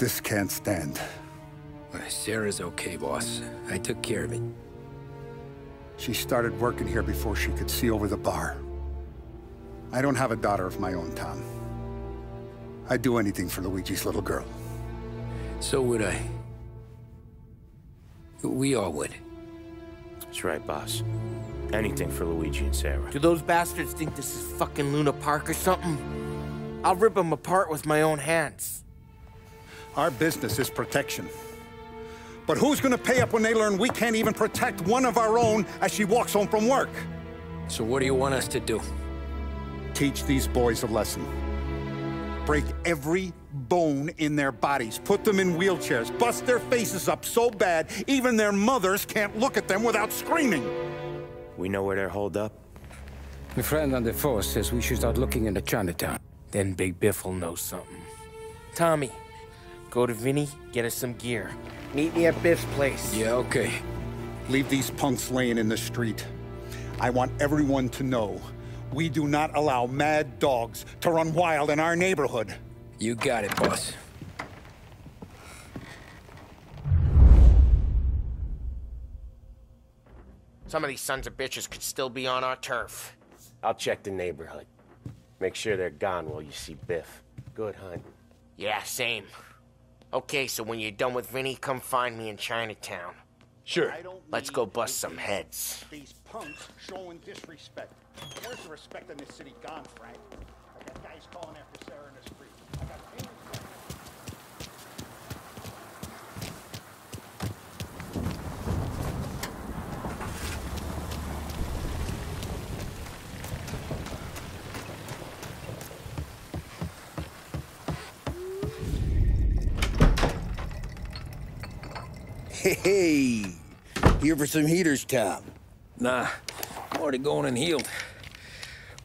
this can't stand. Sarah's okay, boss. I took care of it. She started working here before she could see over the bar. I don't have a daughter of my own, Tom. I'd do anything for Luigi's little girl. So would I. We all would. That's right, boss. Anything for Luigi and Sarah. Do those bastards think this is fucking Luna Park or something? I'll rip them apart with my own hands. Our business is protection. But who's gonna pay up when they learn we can't even protect one of our own as she walks home from work? So what do you want us to do? Teach these boys a lesson. Break every bone in their bodies, put them in wheelchairs, bust their faces up so bad even their mothers can't look at them without screaming. We know where they're holed up. My friend on the force says we should start looking into Chinatown. Then Big Biff will know something. Tommy, go to Vinny, get us some gear. Meet me at Biff's place. Yeah, okay. Leave these punks laying in the street. I want everyone to know we do not allow mad dogs to run wild in our neighborhood. You got it, boss. Some of these sons of bitches could still be on our turf. I'll check the neighborhood. Make sure they're gone while you see Biff. Good hunt. Yeah, same. Okay, so when you're done with Vinny, come find me in Chinatown. Sure. Let's go bust some heads. These punks showing disrespect. Where's the respect in this city gone, Frank? I got guys calling after Sarah in the street. I got painters- Hey, here for some heaters, Tom. Nah, I'm already going and heeled.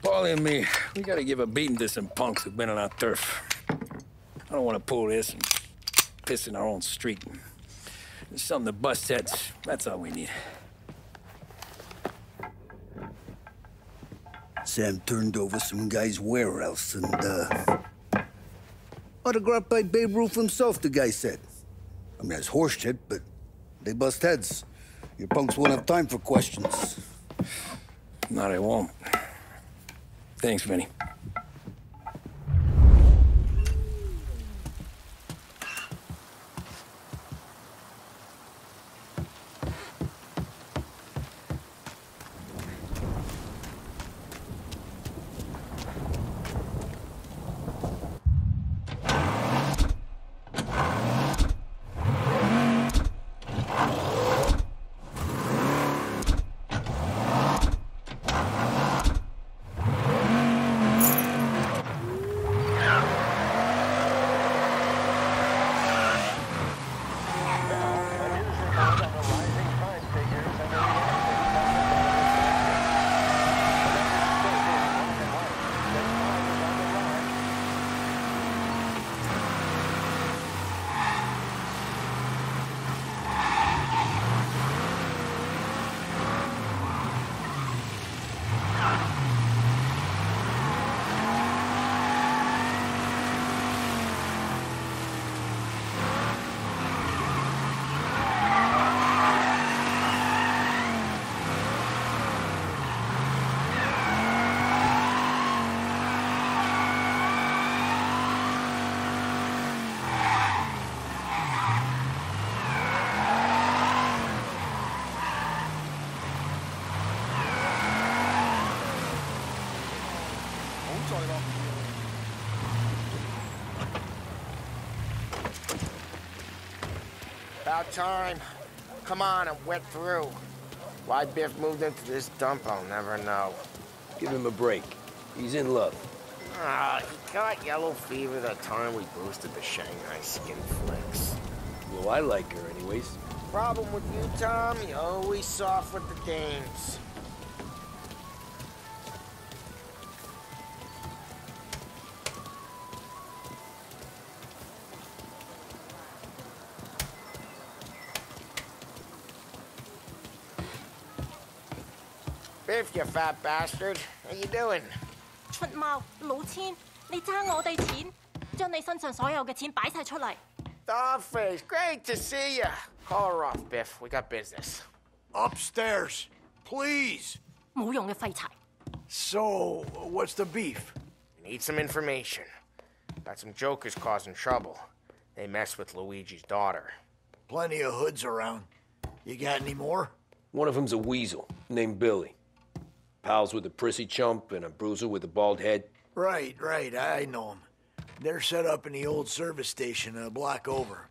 Paulie and me, we gotta give a beating to some punks who've been on our turf. I don't want to pull this and piss in our own street. There's something to bust heads. That's all we need. Sam turned over some guy's warehouse and, uh... Autographed by Babe Ruth himself, the guy said. I mean, that's horse shit, but they bust heads. Your punks won't have time for questions. Not I won't. Thanks, Vinny. About time. Come on, I'm wet through. Why Biff moved into this dump, I'll never know. Give him a break. He's in love. Ah, he got yellow fever that time we boosted the Shanghai skin flicks. Well, I like her anyways. Problem with you, Tom, you always soft with the dames. Biff, you fat bastard. How you doing? 出猫老千，你争我哋钱，将你身上所有嘅钱摆晒出嚟。 Dollface, great to see ya. Call her off, Biff. We got business. Upstairs, please. 冇用嘅废柴。 So, what's the beef? We need some information. Got some jokers causing trouble. They mess with Luigi's daughter. Plenty of hoods around. You got any more? One of them's a weasel named Billy. Pals with a prissy chump and a bruiser with a bald head. Right, right, I know 'em. They're set up in the old service station a block over.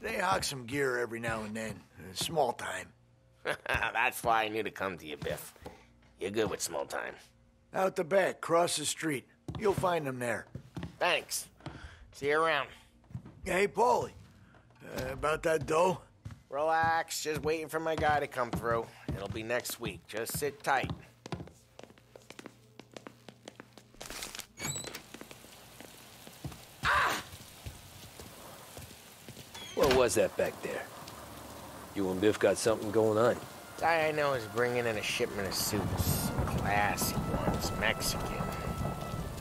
They hawk some gear every now and then. Small time. That's why I knew to come to you, Biff. You're good with small time. Out the back, cross the street. You'll find them there. Thanks. See you around. Hey, Paulie. Uh, about that dough? Relax, just waiting for my guy to come through. It'll be next week. Just sit tight. What was that back there? You and Biff got something going on. Guy I know is bringing in a shipment of suits. Classy ones, Mexican.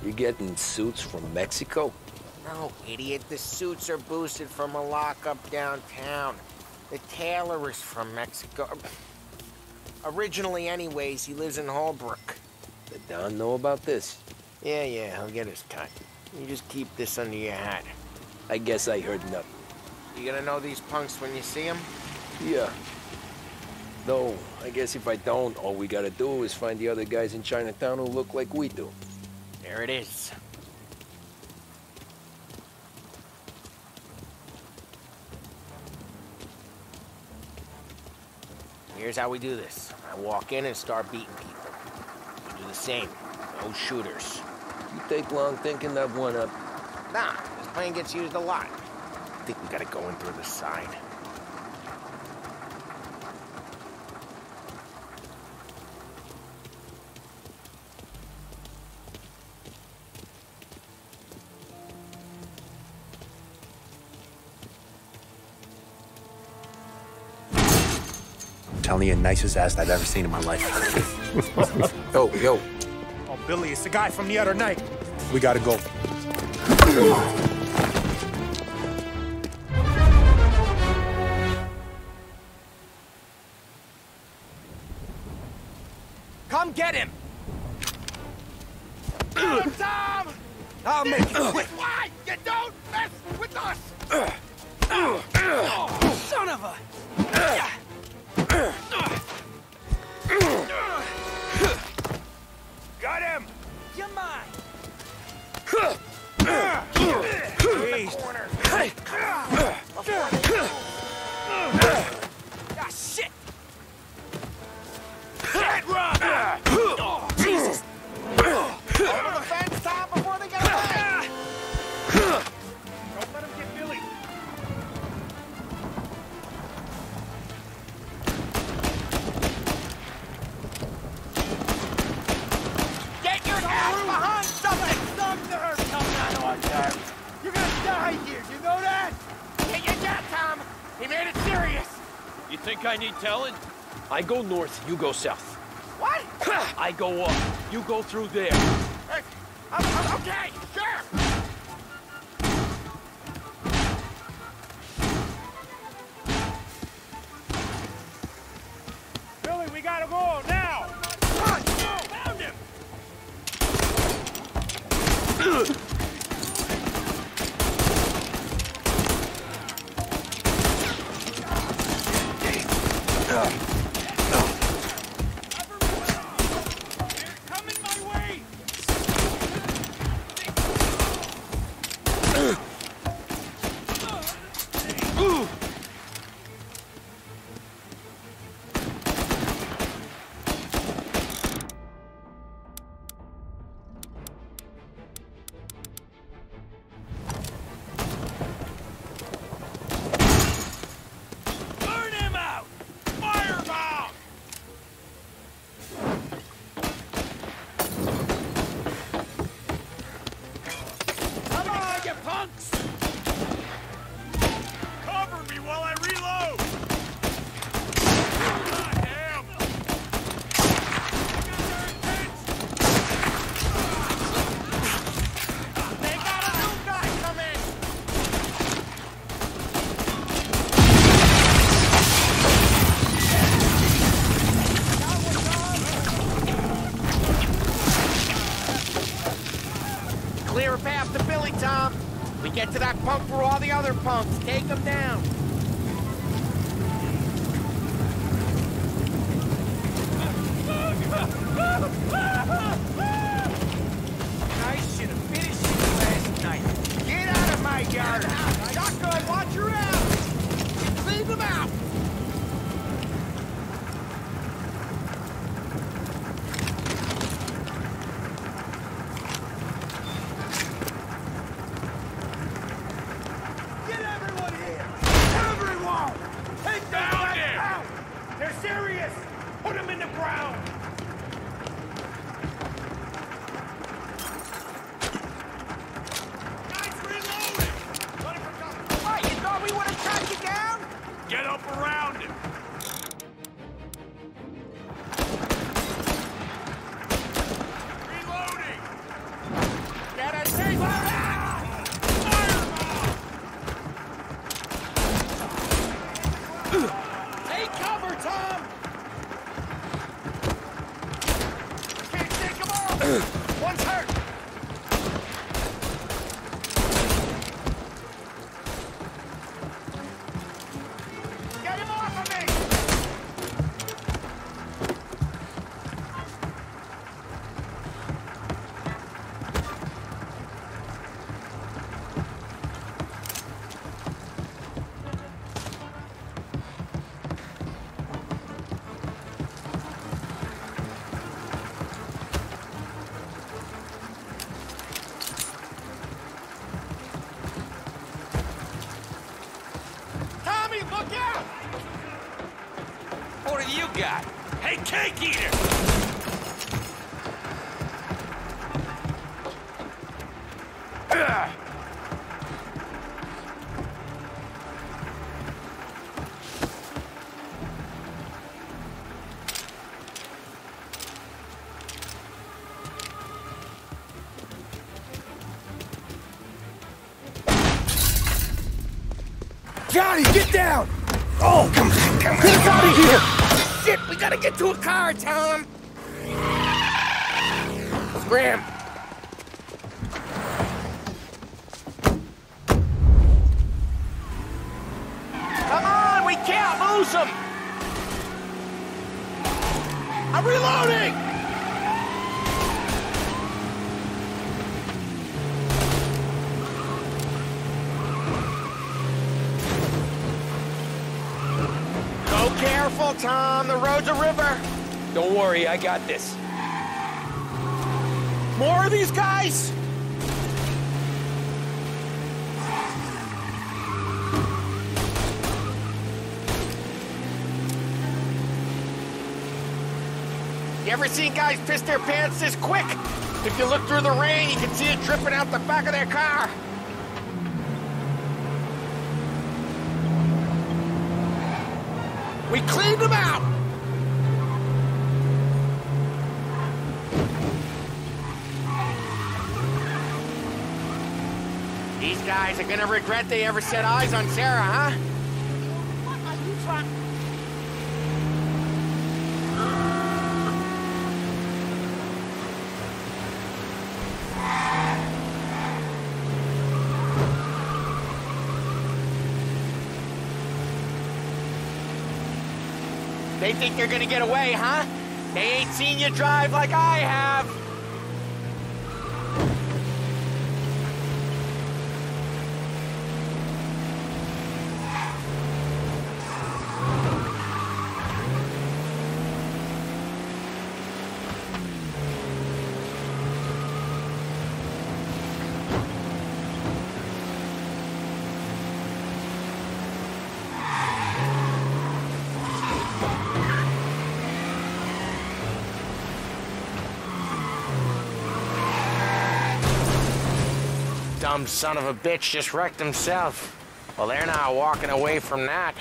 You getting suits from Mexico? No, idiot. The suits are boosted from a lockup downtown. The tailor is from Mexico. Originally, anyways, he lives in Holbrook. Did Don know about this? Yeah, yeah, he'll get his cut. You just keep this under your hat. I guess I heard nothing. You gonna know these punks when you see them? Yeah. No, I guess if I don't, all we gotta do is find the other guys in Chinatown who look like we do. There it is. Here's how we do this. I walk in and start beating people. You do the same. No shooters. You take long thinking that one up. Nah, this plane gets used a lot. I think we gotta go in through the side. telling you, nicest ass I've ever seen in my life. Yo, yo. Oh, Billy, it's the guy from the other night. We gotta go. I'll make it quick. Why? You don't mess with us! Uh, uh, uh. Oh, son of a... I go north, you go south. What? I go up, you go through there. Hey, I'm, I'm okay, sure! Billy, we gotta go Clear Take them down. Tom! Can't take them all! One's hurt! Cake eater! Johnny, get down! Oh, come come. Get us out of here! Gotta get to a car, Tom! Scram! Come on, we can't lose him! I'm reloading! Go Tom. The road's a river. Don't worry, I got this. More of these guys? You ever seen guys piss their pants this quick? If you look through the rain, you can see it dripping out the back of their car. We cleaned them out! These guys are gonna regret they ever set eyes on Sarah, huh? They think they're gonna get away, huh? They ain't seen you drive like I have. Dumb son of a bitch just wrecked himself. Well, they're not walking away from that.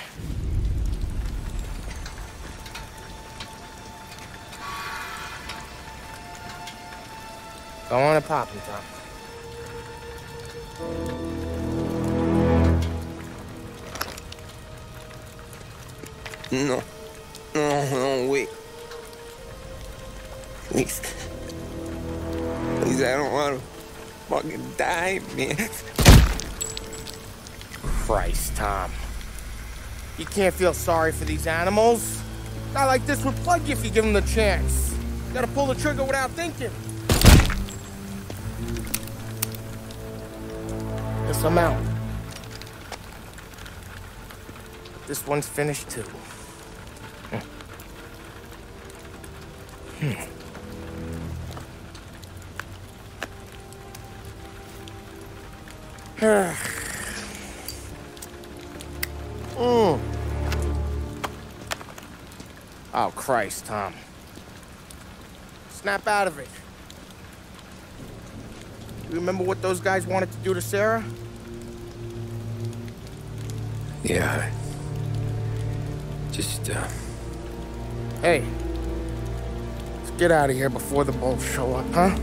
Go on and pop him, Tom. No. No, no, wait. Please. Please, I don't want to. Fucking die, man. Christ, Tom. You can't feel sorry for these animals. A guy like this would plug you if you give him the chance. You gotta pull the trigger without thinking. Guess I'm out. This one's finished too. Hmm. Christ, Tom. Snap out of it. You remember what those guys wanted to do to Sarah? Yeah. Just, uh... Hey. Let's get out of here before the bulls show up, huh?